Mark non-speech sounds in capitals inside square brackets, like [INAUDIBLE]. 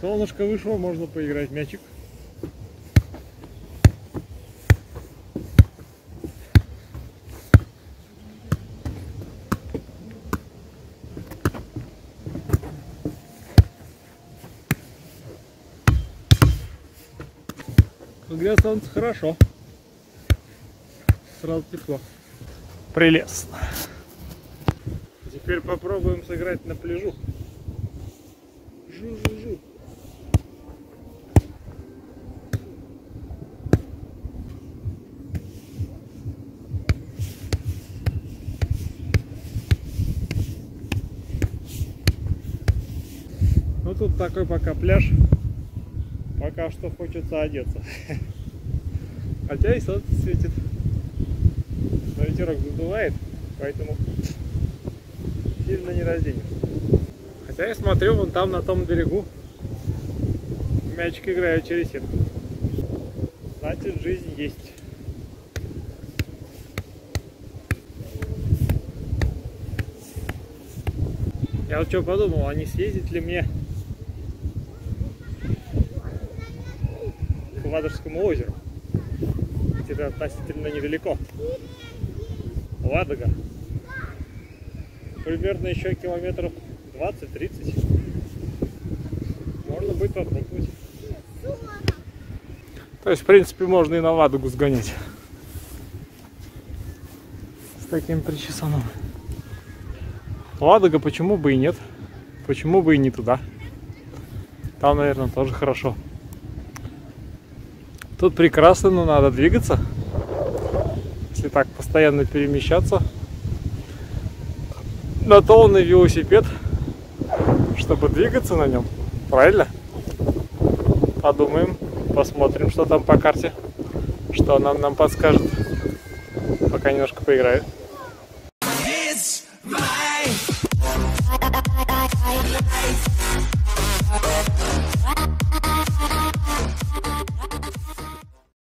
Солнышко вышло, можно поиграть в мячик. Когда солнце хорошо. Сразу тепло. Прелестно. Теперь попробуем сыграть на пляжу. Жу-жу-жу. Ну тут такой пока пляж. Пока что хочется одеться. [LAUGHS] Хотя и солнце светит. Но ветерок задувает, поэтому сильно не разденешь. Хотя я смотрю, вон там на том берегу мячик играют через сетку. Значит, жизнь есть. Я вот что подумал, а не съездить ли мне к Ладожскому озеру? Это относительно недалеко. Ладога. Примерно еще километров 20-30. Можно будет попробовать. То есть, в принципе, можно и на Ладогу сгонять. С таким причесаном. Ладога почему бы и нет? Почему бы и не туда? Там, наверное, тоже хорошо. Тут прекрасно, но надо двигаться. Если так постоянно перемещаться. На то он и велосипед, чтобы двигаться на нем, правильно? Подумаем, посмотрим, что там по карте, что нам нам подскажет. Пока немножко поиграю. It's my life.